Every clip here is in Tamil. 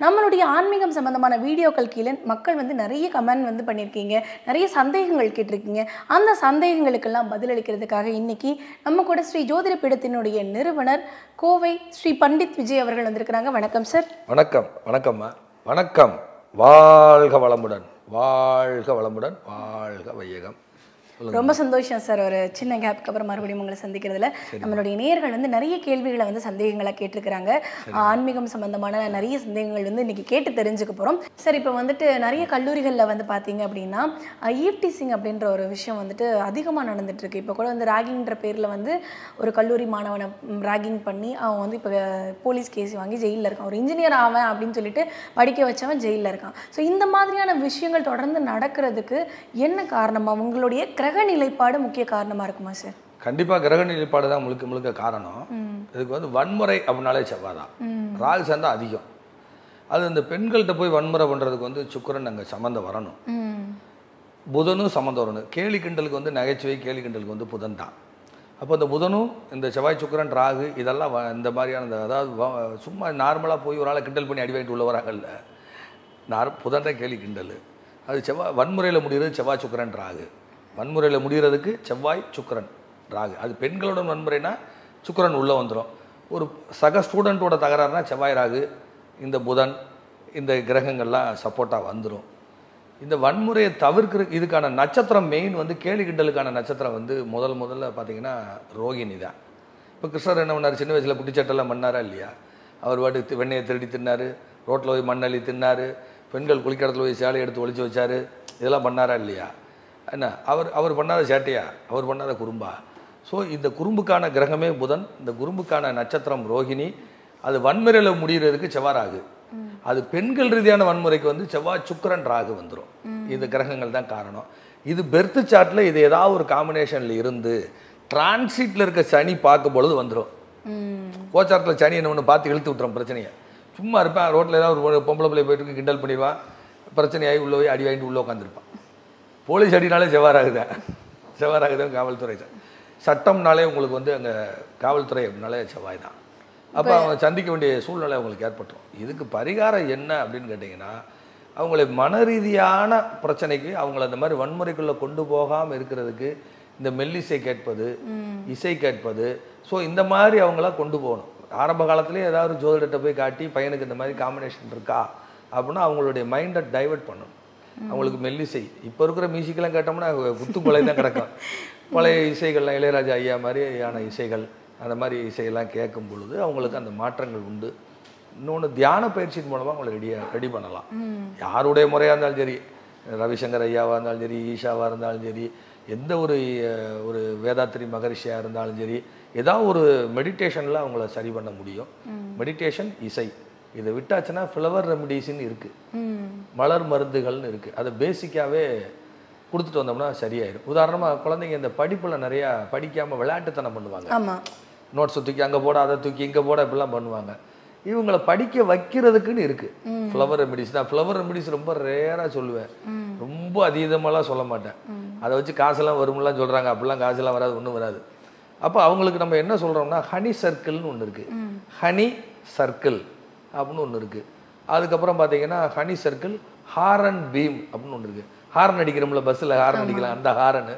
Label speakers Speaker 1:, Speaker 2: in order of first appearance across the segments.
Speaker 1: நம்மளுடைய ஆன்மீகம் சம்பந்தமான வீடியோக்கள் கீழே மக்கள் வந்து நிறைய கமெண்ட் வந்து பண்ணியிருக்கீங்க. நிறைய சந்தேகங்கள் கேட்டிருக்கீங்க. அந்த சந்தேகங்களுக்கெல்லாம் பதிலளிக்கிறதுக்காக இன்னைக்கு நம்ம கூட ஸ்ரீ ஜோதிட பீடத்தினுடைய நிறுவனர் கோவை ஸ்ரீ பண்டித் விஜய் அவர்கள் வந்திருக்கிறாங்க. வணக்கம் சார்
Speaker 2: வணக்கம். வணக்கம்மா. வணக்கம். வாழ்க வளமுடன். வாழ்க வளமுடன். வாழ்க வையகம்.
Speaker 1: ரொம்ப சந்தோஷம் சார் ஒரு சின்ன கேப்க்கு அப்புறம் மறுபடியும் உங்களை சந்திக்கிறதுல. நம்மளுடைய நேயர்கள் வந்து நிறைய கேள்விகளை வந்து சந்தேகங்களாக கேட்டிருக்கிறாங்க. ஆன்மீகம் சம்பந்தமான நிறைய சந்தேகங்கள் வந்து இன்னைக்கு கேட்டு தெரிஞ்சுக்க போகிறோம் சார் இப்போ வந்துட்டு நிறைய கல்லூரிகளில் வந்து பார்த்தீங்க அப்படின்னா ஈவ்டிசிங் அப்படின்ற ஒரு விஷயம் வந்துட்டு அதிகமாக நடந்துட்டு இருக்கு இப்போ கூட வந்து ராகிங்ன்ற பேரில் வந்து ஒரு கல்லூரி மாணவனை ராகிங் பண்ணி அவன் வந்து இப்போ போலீஸ் கேஸ் வாங்கி ஜெயிலில் இருக்கான். ஒரு இன்ஜினியர் ஆவன் அப்படின்னு சொல்லிட்டு படிக்க வச்சவன் ஜெயிலில் இருக்கான். ஸோ இந்த மாதிரியான விஷயங்கள் தொடர்ந்து நடக்கிறதுக்கு என்ன காரணம்? அவங்களுடைய கிரக நிலைப்பாடு முக்கிய காரணமாக இருக்குமா சார்?
Speaker 2: கண்டிப்பாக கிரக நிலைப்பாடு தான் முழுக்க முழுக்க காரணம். இதுக்கு வந்து வன்முறை அப்படின்னாலே செவ்வாய் தான் ராகு சேர்ந்தா அதிகம். அது இந்த பெண்கள்கிட்ட போய் வன்முறை பண்ணுறதுக்கு வந்து சுக்கிரன் அங்கே சம்மந்தம் வரணும். புதனும் சம்மந்தம் வரணும். கேலி கிண்டலுக்கு வந்து நகைச்சுவை கேலி கிண்டலுக்கு வந்து புதன் தான். அப்போ இந்த புதனும் இந்த செவ்வாய் சுக்கிரன் ராகு இதெல்லாம் இந்த மாதிரியான இந்த அதாவது சும்மா நார்மலாக போய் ஒரு ஆளை கிண்டல் பண்ணி அடி வாங்கிட்டு உள்ள வராங்கல்ல. நார் புதன் தான் கேலி கிண்டல். அது செவ்வாய் வன்முறையில் முடிகிறது செவ்வாய் சுக்கிரன் ராகு. வன்முறையில் முடிகிறதுக்கு செவ்வாய் சுக்கரன் ராகு. அது பெண்களுடன் வன்முறைனா சுக்கரன் உள்ளே வந்துடும் ஒரு சக ஸ்டூடெண்ட்டோட தகராறுனா செவ்வாய் ராகு இந்த புதன் இந்த கிரகங்கள்லாம் சப்போர்ட்டாக வந்துடும் இந்த வன்முறையை தவிர்க்கிற இதுக்கான நட்சத்திரம் மெயின் வந்து கேலி கிண்டலுக்கான நட்சத்திரம் வந்து முதல் முதல்ல பார்த்தீங்கன்னா ரோகிணி தான். இப்போ கிருஷ்ணர் என்ன பண்ணார்? சின்ன வயசில் குட்டிச்சட்டெல்லாம் பண்ணாரா இல்லையா? அவர் வாட்டு வெண்ணையை திருடி தின்னார் ரோட்டில் போய் மண்ணள்ளி தின்னார் பெண்கள் குளிக்கிற இடத்துல போய் சேலை எடுத்து ஒழிச்சு வச்சார் இதெல்லாம் பண்ணாரா இல்லையா? என்ன? அவர் அவர் பண்ணாத சேட்டையா? அவர் பண்ணாத குறும்பா? ஸோ இந்த குறும்புக்கான கிரகமே புதன். இந்த குறும்புக்கான நட்சத்திரம் ரோகிணி அது வன்முறையில் முடிகிறதுக்கு செவ்வாறாகு. அது பெண்கள் ரீதியான வன்முறைக்கு வந்து செவ்வாய் சுக்கிரன் ராகு வந்துடும் இந்த கிரகங்கள் தான் காரணம். இது பெர்த் சார்ட்டில் இது ஏதாவது ஒரு காம்பினேஷனில் இருந்து டிரான்சிட்டில் இருக்க சனி பார்க்கும் பொழுது வந்துடும் கோச்சாரத்தில் சனி என்ன ஒன்று பார்த்து இழுத்து விட்டுறோம் பிரச்சனையை. சும்மா இருப்பேன். ரோட்டில் ஏதாவது ஒரு பொம்பளை பிள்ளை போயிட்டு கிண்டல் பண்ணிடுவான் பிரச்சனையாகி உள்ளே போய் அடி வாங்கிட்டு உள்ளே உட்காந்துருப்பான் போலீஸ் அடினாலே செவ்வாறாகுதா. செவ்வாறாகுதான் காவல்துறை தான் சட்டம்னாலே உங்களுக்கு வந்து அங்கே காவல்துறை அப்படின்னாலே செவ்வாய் தான் அப்போ அவங்க சந்திக்க வேண்டிய சூழ்நிலை அவங்களுக்கு ஏற்பட்டுரும். இதுக்கு பரிகாரம் என்ன அப்படின்னு கேட்டிங்கன்னா அவங்களை மன ரீதியான பிரச்சனைக்கு அவங்கள அந்த மாதிரி வன்முறைக்குள்ளே கொண்டு போகாமல் இருக்கிறதுக்கு இந்த மெல்லிசை கேட்பது இசை கேட்பது ஸோ இந்த மாதிரி அவங்கள கொண்டு போகணும். ஆரம்ப காலத்துலேயே ஏதாவது ஜோதிடத்தை போய் காட்டி பையனுக்கு இந்த மாதிரி காம்பினேஷன் இருக்கா? அப்படின்னா அவங்களுடைய மைண்டை டைவர்ட் பண்ணணும். அவங்களுக்கு மெல்லிசை. இப்போ இருக்கிற மியூசிக்கெல்லாம் கேட்டோம்னா குத்து கொலை தான் கிடக்கும். பழைய இசைகள்லாம் இளையராஜா ஐயா மாதிரியான இசைகள் அந்த மாதிரி இசையெல்லாம் கேட்கும் பொழுது அவங்களுக்கு அந்த மாற்றங்கள் உண்டு. இன்னொன்று தியான பயிற்சியின் மூலமாக அவங்களை ரெடியாக ரெடி பண்ணலாம். யாருடைய முறையாக இருந்தாலும் சரி ரவிசங்கர் ஐயாவாக இருந்தாலும் சரி ஈஷாவாக இருந்தாலும் சரி எந்த ஒரு ஒரு வேதாத்திரி மகரிஷியாக இருந்தாலும் சரி ஏதாவது ஒரு மெடிடேஷனில் அவங்கள சரி பண்ண முடியும். மெடிடேஷன் இசை. இதை விட்டாச்சுன்னா ஃப்ளவர் ரெமடிஸ்ன்னு இருக்குது மலர் மருந்துகள்னு இருக்குது அதை பேசிக்காகவே கொடுத்துட்டு வந்தோம்னா சரியாயிடும். உதாரணமாக குழந்தைங்க இந்த படிப்பில் நிறையா படிக்காமல் விளையாட்டுத்தனம் பண்ணுவாங்க.
Speaker 1: ஆமா.
Speaker 2: நோட்ஸை தூக்கி அங்கே போட அதை தூக்கி இங்கே போட இப்படிலாம் பண்ணுவாங்க. இவங்களை படிக்க வைக்கிறதுக்குன்னு இருக்குது ஃப்ளவர் ரெமிடிஸ் நான் ஃப்ளவர் ரெமிடிஸ் ரொம்ப ரேராக சொல்லுவேன். ரொம்ப அதீதமாலாம் சொல்ல மாட்டேன். அதை வச்சு காசெல்லாம் வரும்லாம் சொல்கிறாங்க அப்படிலாம் காசெல்லாம் வராது ஒன்றும் வராது. அப்போ அவங்களுக்கு நம்ம என்ன சொல்கிறோம்னா ஹனி சர்க்கிள்னு ஒன்று இருக்குது ஹனி சர்க்கிள் அப்படின்னு ஒன்று இருக்குது அதுக்கப்புறம் பார்த்தீங்கன்னா ஹனி சர்க்கிள் ஹாரன் பீம் அப்படின்னு ஒன்று இருக்குது ஹாரன் அடிக்கிறோம்ல பஸ்ஸில் ஹாரன் அடிக்கலாம். அந்த ஹாரனு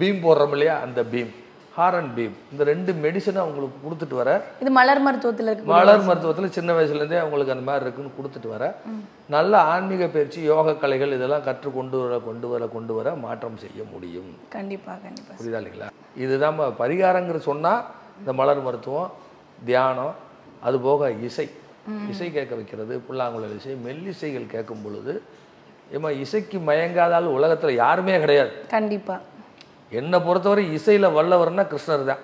Speaker 2: பீம் போடுறோம் இல்லையா அந்த பீம் ஹாரன் பீம் இந்த ரெண்டு மெடிசனை அவங்களுக்கு கொடுத்துட்டு வர.
Speaker 1: இது மலர் மருத்துவத்தில் இருக்கு
Speaker 2: மலர் மருத்துவத்தில் சின்ன வயசுலேருந்தே அவங்களுக்கு அந்த மாதிரி இருக்குன்னு கொடுத்துட்டு வர. நல்ல ஆன்மீக பயிற்சி யோக கலைகள் இதெல்லாம் கற்று கொண்டு வர கொண்டு வர கொண்டு வர மாற்றம் செய்ய முடியும்.
Speaker 1: கண்டிப்பா கண்டிப்பா.
Speaker 2: புரியுதா இல்லைங்களா? இதுதான் பரிகாரங்கிற சொன்னால் இந்த மலர் மருத்துவம் தியானம் அது போக இசை. இசை கேட்க வைக்கிறது புல்லாங்குழல் இசை மெல்லிசைகள் கேட்கும் பொழுது ஏமா இசைக்கு மயங்காதால் உலகத்தில் யாருமே கிடையாது.
Speaker 1: கண்டிப்பா.
Speaker 2: என்னை பொறுத்தவரை இசையில் வல்லவர்னா கிருஷ்ணர் தான்.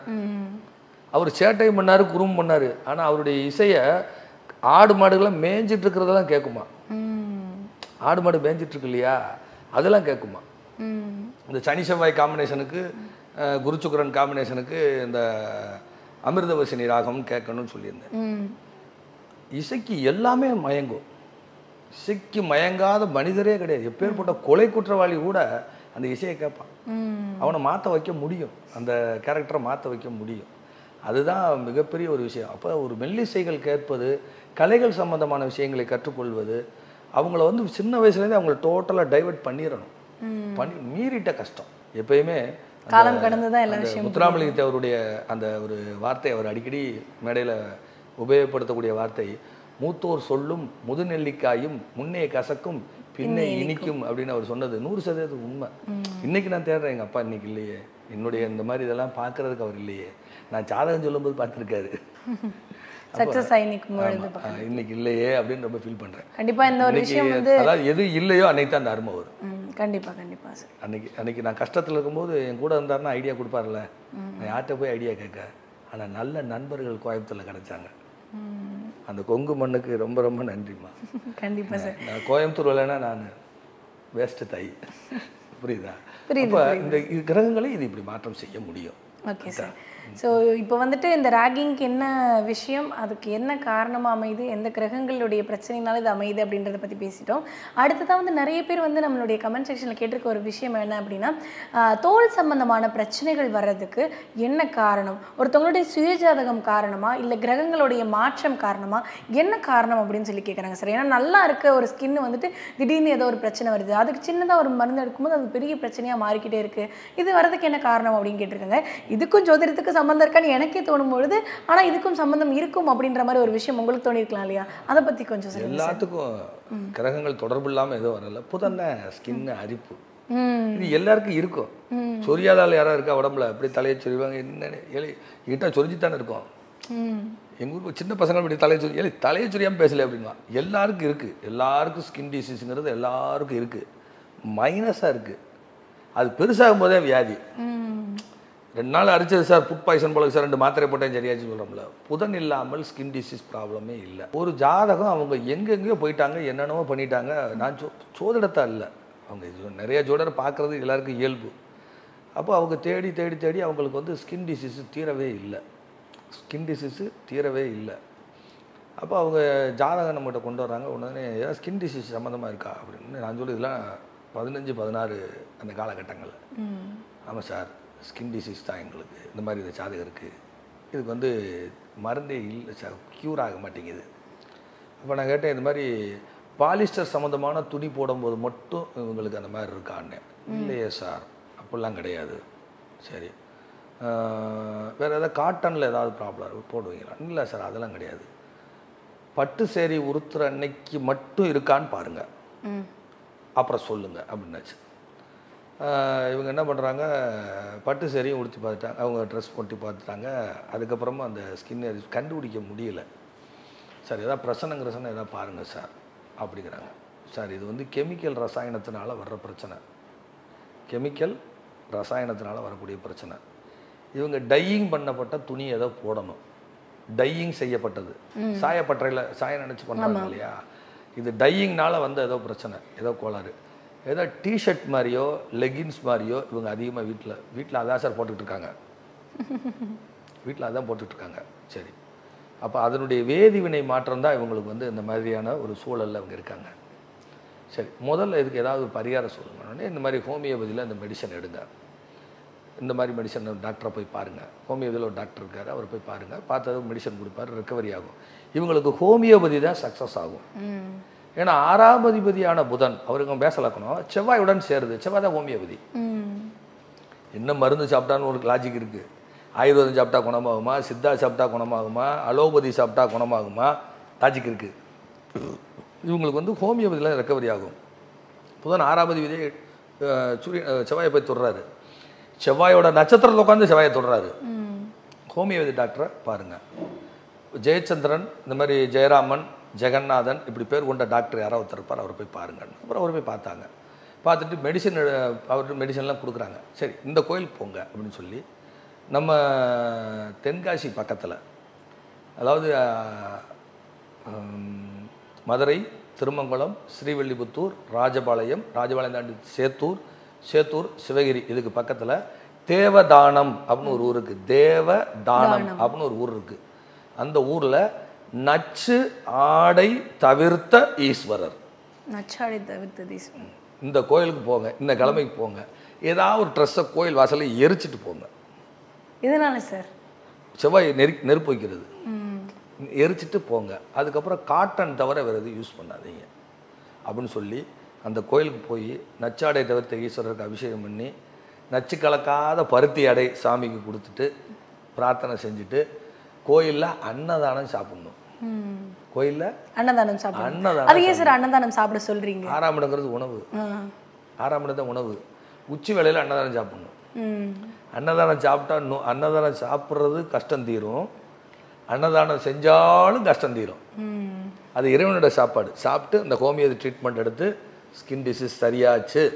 Speaker 2: அவர் சேட்டையும் பண்ணாரு குறும் பண்ணாரு. ஆனால் அவருடைய இசையை ஆடு மாடுகள்லாம் மேய்ஞ்சிட்டு இருக்கிறதெல்லாம் கேட்குமா? ஆடு மாடு மேய்ஞ்சிட்டு இருக்கு இல்லையா? அதெல்லாம் கேட்குமா? இந்த சனி செவ்வாய் காம்பினேஷனுக்கு அஹ், குரு சுக்கிரன் காம்பினேஷனுக்கு இந்த அமிர்தவசினி ராகம்னு கேட்கணும்னு சொல்லியிருந்தேன். இசைக்கு எல்லாமே மயங்கும் இசைக்கு மயங்காத மனிதரே கிடையாது. எப்பேற்பட்ட கொலை குற்றவாளி கூட அந்த இசையை கேட்பான். அவனை மாற்ற வைக்க முடியும். அந்த கேரக்டரை மாற்ற வைக்க முடியும். அதுதான் மிகப்பெரிய ஒரு விஷயம். அப்போ ஒரு மெல்லிசைகள் கேட்பது கலைகள் சம்பந்தமான விஷயங்களை கற்றுக்கொள்வது அவங்கள வந்து சின்ன வயசுலேருந்து அவங்கள டோட்டலாக டைவர்ட் பண்ணிடணும். பண்ணி மீறிட்ட கஷ்டம். எப்பயுமே
Speaker 1: காலம் கடந்து தான் எல்லா
Speaker 2: அந்த
Speaker 1: விஷயமும்
Speaker 2: முத்துராமலிங்க தேவருடைய அந்த ஒரு வார்த்தை அவர் அடிக்கடி மேடையில் உபயோகப்படுத்தக்கூடிய வார்த்தை மூத்தோர் சொல்லும் முதுநெல்லிக்காயும் முன்னே கசக்கும் பின்னே இனிக்கும். அப்படின்னு அவர் சொன்னது நூறு சதவீதம் உண்மை. இன்னைக்கு நான் தேடுறேன் எங்கள் அப்பா இன்னைக்கு இல்லையே. என்னுடைய இந்த மாதிரி இதெல்லாம் பார்க்கறதுக்கு அவர் இல்லையே. நான் ஜாதகம் சொல்லும்போது பார்த்துருக்காரு. இன்னைக்கு இல்லையே அப்படின்னு ரொம்ப ஃபீல் பண்ணுறேன்
Speaker 1: கண்டிப்பா இந்த ஒரு விஷயம் வந்து
Speaker 2: அதாவது எது இல்லையோ அன்னைக்கு தான் அந்த அருமை வரும்.
Speaker 1: கண்டிப்பா கண்டிப்பா சார்
Speaker 2: அன்னைக்கு அன்னைக்கு நான் கஷ்டத்தில் இருக்கும்போது என் கூட இருந்தாருன்னா ஐடியா கொடுப்பார்ல நான் யார்கிட்ட போய் ஐடியா கேட்க? ஆனால் நல்ல நண்பர்கள் கோயம்புத்தூரில் கிடைச்சாங்க. அந்த கொங்கு மண்ணுக்கு ரொம்ப ரொம்ப நன்றிம்மா.
Speaker 1: கண்டிப்பா சார்.
Speaker 2: நான் கோயம்புத்தூர் இல்லைன்னா நான் வேஸ்ட்டு தை புரியுதா?
Speaker 1: புரியுது,
Speaker 2: அப்போ இந்த கிரகங்களை இது இப்படி மாற்றம் செய்ய முடியும்.
Speaker 1: ஓகே சார் ஸோ இப்போ வந்துட்டு இந்த ராகிங்க்கு என்ன விஷயம்? அதுக்கு என்ன காரணமாக அமையுது? எந்த கிரகங்களுடைய பிரச்சனைனால இது அமையுது அப்படின்றத பற்றி பேசிட்டோம். அடுத்ததாக வந்து நிறைய பேர் வந்து நம்மளுடைய கமெண்ட் செக்ஷனில் கேட்டிருக்க ஒரு விஷயம் என்ன அப்படின்னா தோல் சம்பந்தமான பிரச்சனைகள் வர்றதுக்கு என்ன காரணம்? ஒருத்தவங்களுடைய சுயஜாதகம் காரணமா? இல்லை கிரகங்களுடைய மாற்றம் காரணமா? என்ன காரணம் அப்படின்னு சொல்லி கேட்குறாங்க சார் ஏன்னா நல்லா இருக்க ஒரு ஸ்கின் வந்துட்டு திடீர்னு ஏதோ ஒரு பிரச்சனை வருது. அதுக்கு சின்னதாக ஒரு மருந்து எடுக்கும்போது அது பெரிய பிரச்சனையாக மாறிக்கிட்டே இருக்கு. இது வரதுக்கு என்ன காரணம் அப்படின்னு கேட்டிருக்காங்க. இதுக்கும் ஜோதிடத்துக்கு சம்மந்தம் இருக்கான்னு எனக்கே தோணும் பொழுது ஆனால் இதுக்கும் சம்மந்தம் இருக்கும் அப்படின்ற மாதிரி ஒரு விஷயம் உங்களுக்கு தோணிருக்கலாம் இல்லையா? அதை பற்றி கொஞ்சம்
Speaker 2: எல்லாத்துக்கும் கிரகங்கள் தொடர்பு இல்லாமல் எதுவும் வரல. புதன்ன ஸ்கின் அரிப்பு. இது எல்லாருக்கும் இருக்கும். சொரியாதால் யாராவது இருக்கா உடம்புல? அப்படி தலையை சொரிவாங்க? என்னன்னு ஏழை கிட்ட சொரிஞ்சு தானே இருக்கும் எங்கள் ஊருக்கு சின்ன பசங்க இப்படி தலையை சொரி ஏழை தலையை சொரியாமல் பேசல அப்படின்வா எல்லாருக்கும் இருக்குது எல்லாருக்கும் ஸ்கின் டிசீஸுங்கிறது எல்லாருக்கும் இருக்குது மைனஸாக இருக்குது அது பெருசாகும் போதே வியாதி ரெண்டு நாள் அரிச்சது சார் ஃபுட் பாய்சன் போல சார் ரெண்டு மாத்திரை போட்டேன் சரியாச்சு சொல்கிறோம்ல புதன் இல்லாமல் ஸ்கின் டிசீஸ் ப்ராப்ளமே இல்லை. ஒரு ஜாதகம் அவங்க எங்கெங்கேயோ போயிட்டாங்க என்னென்னமோ பண்ணிட்டாங்க நான் சோ சோதிடத்தா இல்லை. அவங்க நிறைய ஜோடரை பார்க்குறது எல்லாருக்கும் இயல்பு. அப்போ அவங்க தேடி தேடி தேடி அவங்களுக்கு வந்து ஸ்கின் டிசீஸு தீரவே இல்லை. ஸ்கின் டிசீஸு தீரவே இல்லை. அப்போ அவங்க ஜாதகம் நம்மகிட்ட கொண்டு வராங்க உடனே ஏதாவது ஸ்கின் டிசீஸ் சம்மந்தமாக இருக்கா? அப்படின்னு நான் சொல்லி இதெல்லாம் பதினஞ்சு பதினாறு அந்த காலகட்டங்களில். ஆமாம் சார். ஸ்கின் டிசீஸ் தான் எங்களுக்கு. இந்த மாதிரி இந்த ஜாதகம் இருக்குது இதுக்கு வந்து மருந்தே இல்லை க்யூர் ஆக மாட்டேங்குது. அப்போ நான் கேட்டேன் இந்த மாதிரி பாலிஸ்டர் சம்மந்தமான துணி போடும்போது மட்டும் இவங்களுக்கு அந்த மாதிரி இருக்கான்னு. இல்லையே சார் அப்படிலாம் கிடையாது. சரி. வேறு ஏதாவது காட்டனில் ஏதாவது ப்ராப்ளம் போடுவீங்களா? இல்லை சார் அதெல்லாம் கிடையாது. பட்டு சேரி உறுத்துற அன்னைக்கு மட்டும் இருக்கான்னு பாருங்கள் அப்புறம் சொல்லுங்கள் அப்படின்னாச்சு. இவங்க என்ன பண்ணுறாங்க பட்டு சரியும் உடுத்தி பார்த்துட்டாங்க. அவங்க ட்ரெஸ் போட்டு பார்த்துட்டாங்க. அதுக்கப்புறமா அந்த ஸ்கின் கண்டுபிடிக்க முடியல. சார் ஏதாவது பிரச்சனைங்க பிரச்சனை ஏதாவது பாருங்கள் சார் அப்படிங்கிறாங்க. சார் இது வந்து கெமிக்கல் ரசாயனத்தினால வர்ற பிரச்சனை. கெமிக்கல் ரசாயனத்தினால வரக்கூடிய பிரச்சனை. இவங்க டையிங் பண்ணப்பட்ட துணி ஏதோ போடணும். டையிங் செய்யப்பட்டது. சாயப்பட்டறையில் சாயம் நினச்சி பண்ணுறாங்க இல்லையா? இது டையிங்னால வந்த ஏதோ பிரச்சனை ஏதோ கோளாறு. ஏதோ டிஷர்ட் மாதிரியோ லெகின்ஸ் மாதிரியோ இவங்க அதிகமாக வீட்டில் வீட்டில் அதான் சார் போட்டுக்கிட்டு இருக்காங்க வீட்டில் அதான் போட்டுட்டு இருக்காங்க சரி. அப்போ அதனுடைய வேதிவினை மாற்றம் தான் இவங்களுக்கு வந்து இந்த மாதிரியான ஒரு சூழல்ல அவங்க இருக்காங்க. சரி. முதல்ல இதுக்கு ஏதாவது ஒரு பரிகாரம் சொல்லுங்க உடனே இந்த மாதிரி ஹோமியோபதியில் இந்த மெடிசன் எடுங்க. இந்த மாதிரி மெடிசன் டாக்டரை போய் பாருங்கள் ஹோமியோபதியில் ஒரு டாக்டர் இருக்கார் அவர் போய் பாருங்கள் பார்த்தது மெடிசன் கொடுப்பாரு ரெக்கவரி ஆகும். இவங்களுக்கு ஹோமியோபதி தான் சக்ஸஸ் ஆகும். ஏன்னா ஆறாம் அதிபதியான புதன் அவருக்கு பேசலக்கணும் செவ்வாயுடன் சேருது செவ்வாய் தான் ஹோமியோபதி. என்ன மருந்து சாப்பிட்டான்னு ஒரு லாஜிக் இருக்குது ஆயுர்வேதம் சாப்பிட்டா குணமாகுமா சித்தா சாப்பிட்டா குணமாகுமா அலோபதி சாப்பிட்டா குணமாகுமா லாஜிக் இருக்குது இவங்களுக்கு வந்து ஹோமியோபதியில் ரெக்கவரி ஆகும். புதன் ஆறாம் அதிபதியே சூரிய செவ்வாயை போய் தொடுறாரு. செவ்வாயோட நட்சத்திரத்தில் உட்காந்து செவ்வாயை தொடுறாரு. ஹோமியோபதி டாக்டரை பாருங்கள் ஜெயச்சந்திரன் இந்த மாதிரி ஜெயராமன் ஜெகநாதன் இப்படி பேர் கொண்ட டாக்டர் யாராவது ஒருத்தர் இருப்பார் அவரை போய் பாருங்கன்னு. அப்புறம் அவர் போய் பார்த்தாங்க. பார்த்துட்டு மெடிசன் அவர்கிட்ட மெடிசன்லாம் கொடுக்குறாங்க. சரி இந்த கோயிலுக்கு போங்க அப்படின்னு சொல்லி நம்ம தென்காசி பக்கத்தில் அதாவது மதுரை திருமங்கலம் ஸ்ரீவில்லிபுத்தூர் ராஜபாளையம் ராஜபாளையம் தாண்டி சேத்தூர் சேத்தூர் சிவகிரி இதுக்கு பக்கத்தில் தேவதானம் அப்படின்னு ஒரு ஊர் இருக்குது தேவதானம் அப்படின்னு ஒரு ஊர் இருக்குது அந்த ஊரில் நச்சு ஆடை தவிர்த்த ஈஸ்வரர்.
Speaker 1: நச்சாடி தவிர்த்து தீசம்
Speaker 2: இந்த கோயிலுக்கு போங்க இந்த கிழமைக்கு போங்க. ஏதாவது ஒரு ட்ரெஸ்ஸை கோயில் வாசலில் எரிச்சிட்டு போங்க.
Speaker 1: இதனால சார்?
Speaker 2: செவ்வாய் நெரு நெருப்பு வைக்கிறது. எரிச்சிட்டு போங்க. அதுக்கப்புறம் காட்டன் தவிர வேறு எதுவும் யூஸ் பண்ணாதீங்க. அப்படின்னு சொல்லி அந்த கோயிலுக்கு போய் நச்சாடை தவிர்த்த ஈஸ்வரருக்கு அபிஷேகம் பண்ணி நச்சு கலக்காத பருத்தி அடை சாமிக்கு கொடுத்துட்டு பிரார்த்தனை செஞ்சுட்டு கோயிலில் அன்னதானம் சாப்பிடணும். கோயிலில்
Speaker 1: அன்னதானம் சாப்பிடணும்.
Speaker 2: அன்னதானம்
Speaker 1: அது ஏன் சார் அன்னதானம் சாப்பிட சொல்றீங்க?
Speaker 2: ஆறாம் இடங்கிறது உணவு. ஆறாம் இடம் தான் உணவு. உச்சி வேளையில் அன்னதானம் சாப்பிடணும். அன்னதானம் சாப்பிட்டா நோ- அன்னதானம் சாப்பிட்றது கஷ்டம் தீரும். அன்னதானம் செஞ்சாலும் கஷ்டம் தீரும். அது இறைவனோட சாப்பாடு. சாப்பிட்டு அந்த ஹோமியோபதி ட்ரீட்மெண்ட் எடுத்து ஸ்கின் டிசீஸ் சரியாச்சு.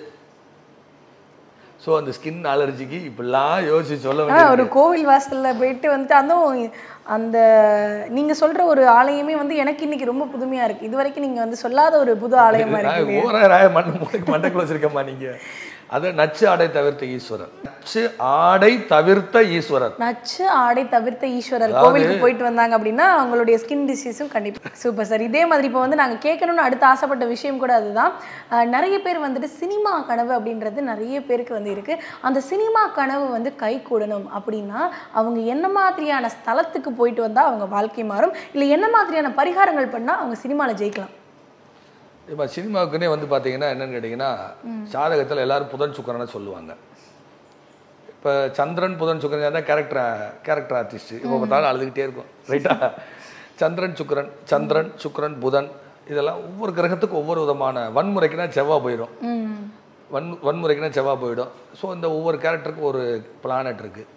Speaker 2: ஸோ அந்த ஸ்கின் அலர்ஜிக்கு இப்படிலாம் யோசிச்சு சொல்ல
Speaker 1: ஒரு கோவில் வாசல்ல போயிட்டு வந்துட்டு அதுவும் அந்த நீங்க சொல்ற ஒரு ஆலயமே வந்து எனக்கு இன்னைக்கு ரொம்ப புதுமையா இருக்கு. இது வரைக்கும் நீங்க வந்து சொல்லாத ஒரு புது ஆலயமா இருக்கு
Speaker 2: ஓராயிரம் ராய மண்ணு மூளைக்கு மண்டைக்குள்ள வச்சிருக்கம்மா நீங்க. அது நச்சு ஆடை தவிர்த்த ஈஸ்வரன் நச்சு ஆடை தவிர்த்த ஈஸ்வரன்
Speaker 1: நச்சு ஆடை தவிர்த்த ஈஸ்வரர். கோவிலுக்கு போயிட்டு வந்தாங்க அப்படின்னா அவங்களுடைய ஸ்கின் டிசீஸும் கண்டிப்பா சூப்பர் சார் இதே மாதிரி இப்போ வந்து நாங்க கேட்கணும்னு அடுத்து ஆசைப்பட்ட விஷயம் கூட அதுதான். நிறைய பேர் வந்துட்டு சினிமா கனவு அப்படின்றது நிறைய பேருக்கு வந்து இருக்கு. அந்த சினிமா கனவு வந்து கை கூடணும் அப்படின்னா அவங்க என்ன மாதிரியான ஸ்தலத்துக்கு போயிட்டு வந்தா அவங்க வாழ்க்கை மாறும்? இல்லை என்ன மாதிரியான பரிகாரங்கள் பண்ணா அவங்க சினிமாவில் ஜெயிக்கலாம்?
Speaker 2: இப்போ சினிமாவுக்குன்னே வந்து பார்த்தீங்கன்னா என்னன்னு கேட்டிங்கன்னா ஜாதகத்தில் எல்லாரும் புதன் சுக்கரனை சொல்லுவாங்க. இப்போ சந்திரன் புதன் சுக்கரன் தான் கேரக்டர் கேரக்டர் ஆர்டிஸ்ட் இப்போ பார்த்தாலும் அழுதுகிட்டே இருக்கும். ரைட்டா சந்திரன் சுக்கரன் சந்திரன் சுக்கரன் புதன் இதெல்லாம் ஒவ்வொரு கிரகத்துக்கும் ஒவ்வொரு விதமான வன்முறைக்குனா செவ்வாய் போயிடும். வன் வன்முறைக்குனா செவ்வாய் போயிடும். ஸோ இந்த ஒவ்வொரு கேரக்டருக்கும் ஒரு பிளானட் இருக்குது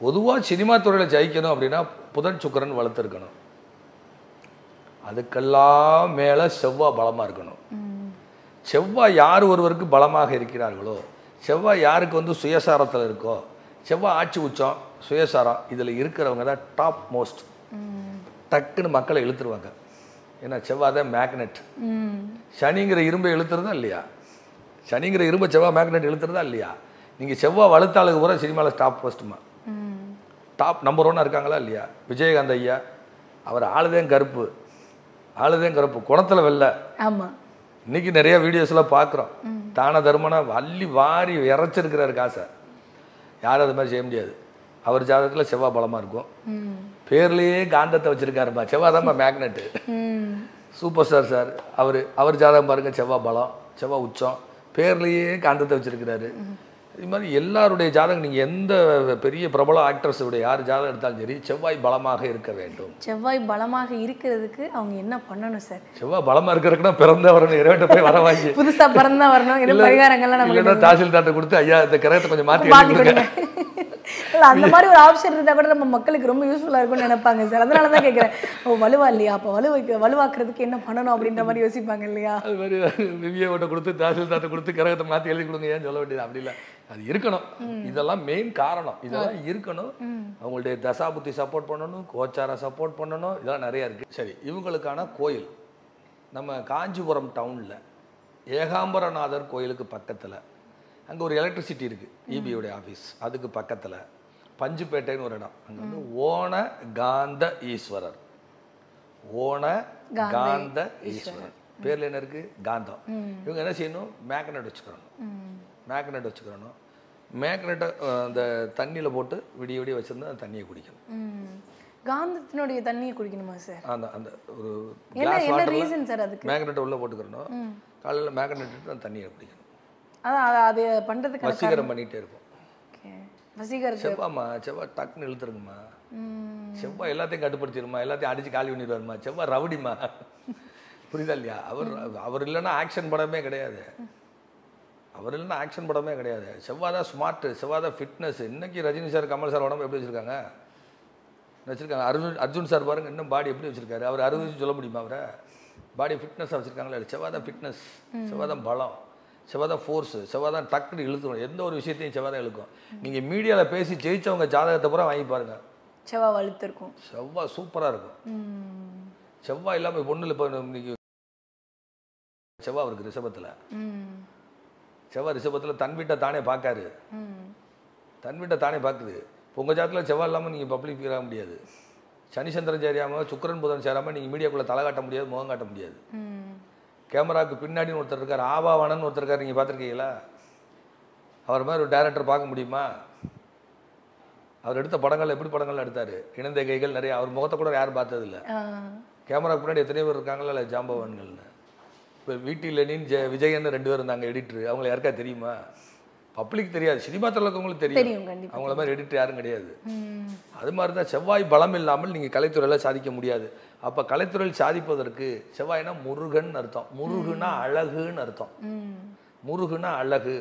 Speaker 2: பொதுவாக சினிமா துறையில் ஜெயிக்கணும் அப்படின்னா புதன் சுக்கரன் வளர்த்துருக்கணும். அதுக்கெல்லாம் மேலே செவ்வாய் பலமாக இருக்கணும். செவ்வாய் யார் ஒருவருக்கு பலமாக இருக்கிறார்களோ செவ்வாய் யாருக்கு வந்து சுயசாரத்தில் இருக்கோ செவ்வாய் ஆட்சி உச்சம் சுயசாரம் இதில் இருக்கிறவங்க தான் டாப் மோஸ்ட் டக்குன்னு மக்களை இழுத்துருவாங்க. ஏன்னா செவ்வாய் தான் மேக்னெட் சனிங்கிற இரும்பை இழுத்துறதா இல்லையா? சனிங்கிற இரும்பை செவ்வாய் மேக்னெட் இழுத்துறதா இல்லையா? நீங்கள் செவ்வாய் வளர்த்தாளுக்கு பூரா சினிமாவில் டாப் ஃபஸ்ட்டுமா
Speaker 1: ம்.
Speaker 2: டாப் நம்பர் ஒன்னாக இருக்காங்களா இல்லையா? விஜயகாந்த் ஐயா அவர் ஆளுதேன் கருப்பு. ஆளுதேன் கருப்பு குணத்தில் வெள்ளை
Speaker 1: ஆமா.
Speaker 2: இன்னைக்கு நிறைய வீடியோஸ்லாம் பார்க்குறோம் தான தர்மனா அள்ளி வாரி இறைச்சிருக்கிறாரு காசை. யாரும் அது மாதிரி செய்ய முடியாது. அவர் ஜாதகத்தில் செவ்வாய் பலமாக இருக்கும். பேர்லேயே காந்தத்தை வச்சுருக்காருப்பா. செவ்வாய் தான்ப்பா மேக்னெட்டு சூப்பர் ஸ்டார் சார். அவர் அவர் ஜாதகம் பாருங்க செவ்வாய் பலம் செவ்வாய் உச்சம். பேர்லேயே காந்தத்தை வச்சிருக்கிறாரு. இது மாதிரி எல்லாருடைய ஜாதகம் நீங்கள் எந்த பெரிய பிரபல ஆக்டர்ஸுடைய யார் ஜாதகம் எடுத்தாலும் சரி செவ்வாய் பலமாக இருக்க வேண்டும்.
Speaker 1: செவ்வாய் பலமாக இருக்கிறதுக்கு அவங்க என்ன பண்ணணும் சார்
Speaker 2: செவ்வாய் பலமாக இருக்கிறதுக்குன்னா பிறந்தவரன் இறைவன்ட்ட போய் வர வாங்கி.
Speaker 1: புதுசா பிறந்தா வரணும் என்ன பரிகாரங்கள்லாம்
Speaker 2: இல்லைன்னா தாசில்தார்ட்ட கொடுத்து ஐயா இந்த கிரகத்தை கொஞ்சம் மாற்றி
Speaker 1: இல்ல அந்த மாதிரி ஒரு ஆப்ஷன் இருந்தா கூட நம்ம மக்களுக்கு ரொம்ப யூஸ்ஃபுல்லா இருக்கும்னு நினைப்பாங்க சார். அதனால தான் கேட்குறேன் ஓ வலுவா இல்லையா? அப்போ வலுவைக்க வலுவாக்குறதுக்கு என்ன பண்ணணும் அப்படின்ற மாதிரி யோசிப்பாங்க இல்லையா?
Speaker 2: அது மாதிரி விவியோட்ட கொடுத்து தாசில்தார்ட்ட கொடுத்து கிரகத்தை மாற்றி எழுதி கொடுங்க ஏன் சொல்ல வேண்டியது? அப்படி இல்லை. அது இருக்கணும். இதெல்லாம் மெயின் காரணம். இதெல்லாம் இருக்கணும். அவங்களுடைய தசாபுத்தி சப்போர்ட் பண்ணணும் கோச்சாரை சப்போர்ட் பண்ணணும். இதெல்லாம் நிறைய இருக்கு. சரி இவங்களுக்கான கோயில். நம்ம காஞ்சிபுரம் டவுனில் ஏகாம்பரநாதர் கோயிலுக்கு பக்கத்தில் அங்கே ஒரு எலக்ட்ரிசிட்டி இருக்குது இபியோடைய ஆஃபீஸ் அதுக்கு பக்கத்தில் பஞ்சுப்பேட்டைன்னு ஒரு இடம். அங்கே வந்து ஓண காந்த ஈஸ்வரர். ஓண காந்த ஈஸ்வரர். பேர்ல என்ன இருக்கு? காந்தம். இவங்க என்ன செய்யணும்? மேக்னெட் வச்சுக்கிறணும் மேக்னெட் வச்சுக்கிறணும் மேக்னெட்டை அந்த தண்ணியில் போட்டு விடிய விடிய வச்சிருந்தா அந்த தண்ணியை குடிக்கணும்.
Speaker 1: காந்தத்தினுடைய தண்ணியை குடிக்கணுமா சார்?
Speaker 2: அந்த அந்த ஒரு கிளாஸ் வாட்டரில்
Speaker 1: ரீசன் சார் அதுக்கு?
Speaker 2: மேக்னெட்டை உள்ளே போட்டுக்கிறணும். காலையில் மேக்னெட் அந்த தண்ணியை குடிக்கணும்.
Speaker 1: அதான் அது- பண்றதுக்கான
Speaker 2: வசீகரம் பண்ணிகிட்டே இருப்போம்.
Speaker 1: ஓகே வசீகரத்து
Speaker 2: செவ்வாய்மா செவ்வாய் டக்குன்னு இழுத்துருங்கம்மா. செவ்வாய் எல்லாத்தையும் கட்டுப்படுத்திடுமா எல்லாத்தையும் அடிச்சு காலி பண்ணிடுவாருமா செவ்வாய் ரவுடிமா புரியுதா இல்லையா? அவர் அவர் இல்லைன்னா ஆக்ஷன் படமே கிடையாது. அவர் இல்லைன்னா ஆக்ஷன் படமே கிடையாது. செவ்வாய் தான் ஸ்மார்ட்டு செவ்வாய் தான் ஃபிட்னஸ் இன்னைக்கு ரஜினி சார் கமல் சார் உடம்பு எப்படி வச்சிருக்காங்க? வச்சிருக்காங்க? அர்ஜுன் அர்ஜுன் சார் பாருங்க இன்னும் பாடி எப்படி வச்சிருக்காரு? அவர் அறுபது சொல்ல முடியுமா அவரை? பாடி ஃபிட்னஸாக வச்சிருக்காங்களா? செவ்வாய் தான் ஃபிட்னஸ் செவ்வாய் தான் பலம். செவ்வாய் தான் ஃபோர்ஸு செவ்வாய் தான் டக்குன்னு இழுத்துடும் எந்த ஒரு விஷயத்தையும் செவ்வாய் தான் இழுக்கும். நீங்கள் மீடியாவில் பேசி ஜெயிச்சவங்க ஜாதகத்தை பூரா வாங்கி பாருங்க.
Speaker 1: செவ்வாய் வலுத்திருக்கும்.
Speaker 2: செவ்வாய் சூப்பராக இருக்கும். செவ்வாய் இல்லாமல் பொண்ணுல இப்போ இன்னைக்கு செவ்வாய் இருக்கு ரிஷபத்தில். செவ்வாய் ரிஷபத்தில் தன் வீட்டை தானே பார்க்காரு. தன் வீட்டை தானே பார்க்குது. இப்போ உங்கள் ஜாதத்தில் செவ்வாய் இல்லாமல் நீங்கள் பப்ளிக் ஆக முடியாது. சனி சந்திரன் சேராமல் சுக்கிரன் புதன் சேராமல் நீங்கள் மீடியாக்குள்ளே தலை காட்ட முடியாது முகம் காட்ட முடியாது. கேமராவுக்கு பின்னாடின்னு ஒருத்தர் இருக்கார் ஆபாவானன்னு ஒருத்தர் இருக்கார் நீங்கள் பார்த்துருக்கீங்களா? அவர் மாதிரி ஒரு டேரக்டர் பார்க்க முடியுமா? அவர் எடுத்த படங்கள் எப்படி படங்கள் எடுத்தார்? இணைந்த கைகள் நிறைய அவர் முகத்தை கூட யாரும் பார்த்ததில்ல.
Speaker 1: ஆ,
Speaker 2: கேமராக்கு முன்னாடி எத்தனையோ பேர் இருக்காங்களா இல்லை ஜாம்பவான்கள்னு. இப்போ வீட்டில் லெனின் ஜெ விஜயன்னு ரெண்டு பேர் இருந்தாங்க எடிட்ரு அவங்கள யாருக்கா தெரியுமா? பப்ளிக் தெரியாது. சினிமா துறையில் இருக்கவங்களுக்கு தெரியும். அவங்கள மாதிரி எடிட்டர் யாரும் கிடையாது. அது மாதிரி தான் செவ்வாய் பலம் இல்லாமல் நீங்கள் கலைத்துறையில் சாதிக்க முடியாது. அப்போ கலைத்துறையில் சாதிப்பதற்கு செவ்வாய்னா முருகன் அர்த்தம். முருகுனா அழகுன்னு அர்த்தம். முருகுனா அழகு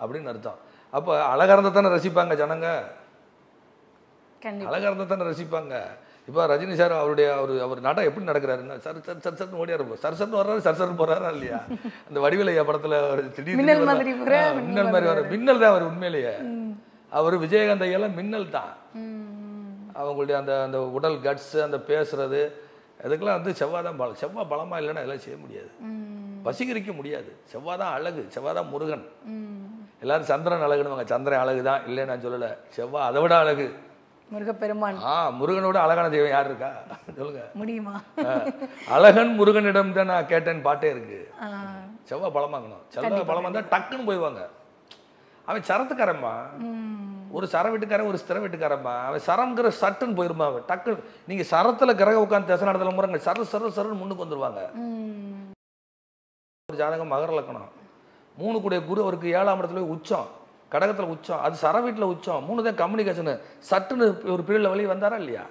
Speaker 2: அப்படின்னு அர்த்தம். அப்போ அழகாக இருந்தால் தானே ரசிப்பாங்க ஜனங்க? அழகாக இருந்தால் தானே ரசிப்பாங்க. இப்போ ரஜினி சார் அவருடைய அவர் அவர் நடம் எப்படி நடக்கிறாருன்னா சர் சர் சர் சர்னு ஓடியாரு சர் சர்னு வர்றாரு சர் சர்னு போறாரா இல்லையா? அந்த வடிவேலையா படத்தில் அவர் திடீர்னு
Speaker 1: மின்னல். மாதிரி
Speaker 2: வர மின்னல் தான் அவர் உண்மையிலேயே. அவர் விஜயகாந்த் ஐயெல்லாம் மின்னல் தான். அவங்களுடைய அந்த அந்த உடல் கட்ஸ் அந்த பேசுறது அதுக்கெல்லாம் வந்து செவ்வாய் தான் பலம் செவ்வாய் பலமா இல்லைன்னா எல்லாம் செய்ய முடியாது. வசீகரிக்க முடியாது. செவ்வாய் தான் அழகு செவ்வாய் தான் முருகன். எல்லாரும் சந்திரன் அழகுன்னு சந்திரன் அழகு தான் இல்லைன்னு நான் சொல்லலை. செவ்வாய் அதை விட அழகு.
Speaker 1: முருகப்பெருமான்.
Speaker 2: ஆ முருகனோட அழகான தெய்வம் யார் இருக்கா? சொல்லுங்க.
Speaker 1: முடியுமா?
Speaker 2: அழகன் முருகனிடம் தான் நான் கேட்டேன் பாட்டே இருக்கு. செவ்வாய் பலமாக்கணும் செவ்வாய் பலமா இருந்தால் டக்குன்னு போய்வாங்க அவன் சரத்துக்காரம்மா ஒரு சர வீட்டுக்காரன் ஒரு ஸ்திர வீட்டுக்காரம்மா அவன் சரம்ங்கிற சட்டுன்னு போயிருமா அவன். டக்குன்னு நீங்க சரத்துல கிரக உட்காந்து தசை நடத்தல முறைங்க. சர சர சரன்னு முன்னுக்கு வந்துருவாங்க. ஒரு ஜாதகம் மகர லக்கணம். மூணு கூடிய குரு அவருக்கு ஏழாம் இடத்துல போய் உச்சம். கடகத்துல உச்சம். அது சர வீட்டுல உச்சம். மூணு தான் கம்யூனிகேஷனு சட்டுன்னு ஒரு பீரியட்ல வெளியே வந்தாரா இல்லையா?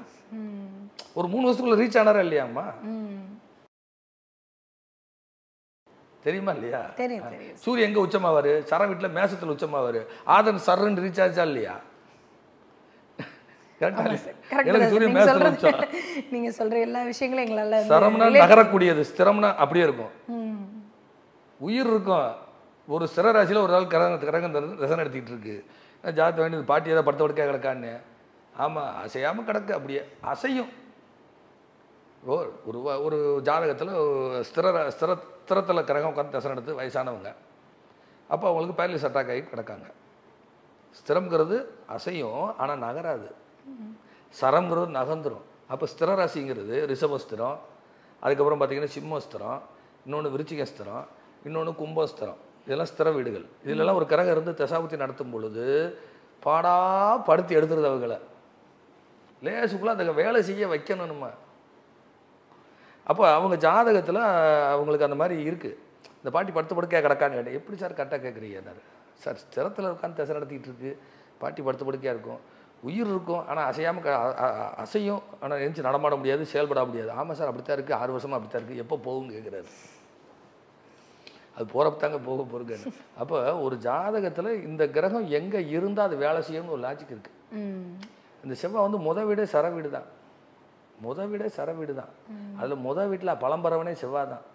Speaker 2: ஒரு மூணு வருஷத்துக்குள்ள ரீச் ஆனாரா இல்லையாம்மா.
Speaker 1: தெரியுமா
Speaker 2: இல்லையா? சூரியன் எங்க உச்சமாவாரு? சர வீட்டுல மேசத்துல உச்சமாவாரு. ஆதன் சர்ன்னு ரீச் ஆச்சா இல்லையா?
Speaker 1: நீங்க சொல்ற எல்லா விஷயங்களும் எங்களால
Speaker 2: சரம்னா நகரக்கூடியது ஸ்திரம்னா அப்படியே இருக்கும். உயிர் இருக்கும். ஒரு ஸ்திர ராசியில் ஒரு நாள் கிரகம் கிரகம் ரசனை எடுத்துக்கிட்டு இருக்கு. ஜாத்த வேண்டியது பாட்டி ஏதாவது படுத்த படுக்கையாக கிடக்கான்னு? ஆமாம் அசையாமல் கிடக்கு அப்படியே. அசையும். ஒரு ஒரு ஜாதகத்தில் ஸ்திர ர- ஸ்திர ஸ்திரத்தில் கிரகம் உட்காந்து தசனம் எடுத்து வயசானவங்க. அப்போ அவங்களுக்கு பேரலிஸ் அட்டாக் ஆகி கிடக்காங்க. ஸ்திரம்ங்கிறது அசையும் ஆனால் நகராது. சரம்ங்கிறது நகர்ந்துடும் அப்போ ஸ்திர ராசிங்கிறது ரிஷபஸ்திரம் அதுக்கப்புறம் பார்த்தீங்கன்னா சிம்மஸ்திரம் இன்னொன்று விருச்சிகஸ்திரம் இன்னொன்று கும்பஸ்திரம் இதெல்லாம் ஸ்திர வீடுகள். இதுலலாம் ஒரு கிரகம் இருந்து தசாபுத்தி நடத்தும் பொழுது பாடா படுத்தி எடுத்துருது அவங்கள. லேசுக்குள்ளே அந்த வேலை செய்ய வைக்கணும் நம்ம அப்போ அவங்க ஜாதகத்தில் அவங்களுக்கு அந்த மாதிரி இருக்குது இந்த பாட்டி படுத்து படுக்கையாக கிடக்கான்னு கேட்டேன். எப்படி சார் கரெக்டாக கேட்குறீங்கன்னாரு சார் ஸ்திரத்தில் உட்காந்து தசை நடத்திக்கிட்டு இருக்கு. பாட்டி படுத்து படுக்கையாக இருக்கும். உயிர் இருக்கும். ஆனால் அசையாமல் அசையும். ஆனால் எழுந்து நடமாட முடியாது செயல்பட முடியாது. ஆமாம் சார் அப்படித்தான் இருக்குது ஆறு வருஷமாக அப்படித்தான் இருக்குது எப்போ போகும்னு கேட்குறாரு அது போகிறப்ப தாங்க போக போகிறேன்னு அப்போ ஒரு ஜாதகத்தில் இந்த கிரகம் எங்கே இருந்தால் அது வேலை செய்யணும்னு ஒரு லாஜிக் இருக்குது இந்த செவ்வாய் வந்து முத வீடே சர வீடு தான். முத வீடே சர வீடு தான் அதில் முத வீட்டில் பழம்பரவனே செவ்வாய் தான்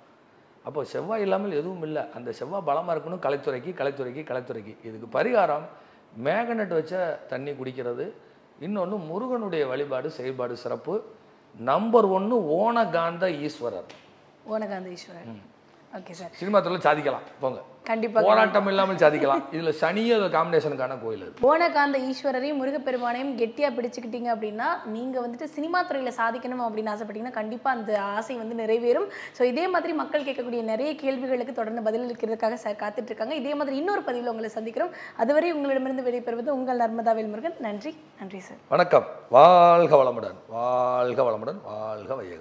Speaker 2: அப்போ செவ்வாய் இல்லாமல் எதுவும் இல்லை. அந்த செவ்வாய் பலமாக இருக்கணும் கலைத்துறைக்கு கலைத்துறைக்கு கலைத்துறைக்கு. இதுக்கு பரிகாரம் மேகனெட் வச்ச தண்ணி குடிக்கிறது. இன்னொன்று முருகனுடைய வழிபாடு செயல்பாடு சிறப்பு. நம்பர் ஒன்று Onakantha Eswarar.
Speaker 1: Onakantha Eswarar. Okay sir
Speaker 2: cinema துறையில் சாதிக்கலாம். போங்க.
Speaker 1: கண்டிப்பா
Speaker 2: போராட்டம் இல்லாமல் சாதிக்கலாம். இதில் சனியும் காம்பினேஷனுக்கான கோயில் அது.
Speaker 1: ஓனகாந்த ஈஸ்வரரையும் முருகப்பெருமானையும் கெட்டியா பிடிச்சுக்கிட்டீங்க அப்படின்னா நீங்க வந்துட்டு சினிமா துறையில சாதிக்கணும் அப்படின்னு ஆசைப்பட்டீங்கன்னா கண்டிப்பா அந்த ஆசை வந்து நிறைவேறும். ஸோ இதே மாதிரி மக்கள் கேட்கக்கூடிய நிறைய கேள்விகளுக்கு தொடர்ந்து பதில் அளிக்கிறதுக்காக சார் காத்துட்டு இருக்காங்க இதே மாதிரி இன்னொரு பதிவில் உங்களை சந்திக்கிறோம். அதுவரை உங்களிடமிருந்து விடைபெறுவது உங்கள் நர்மதா வேல்முருகன். நன்றி. நன்றி சார்.
Speaker 2: வணக்கம். வாழ்க வளமுடன். வாழ்க வளமுடன். வாழ்க வையகம்.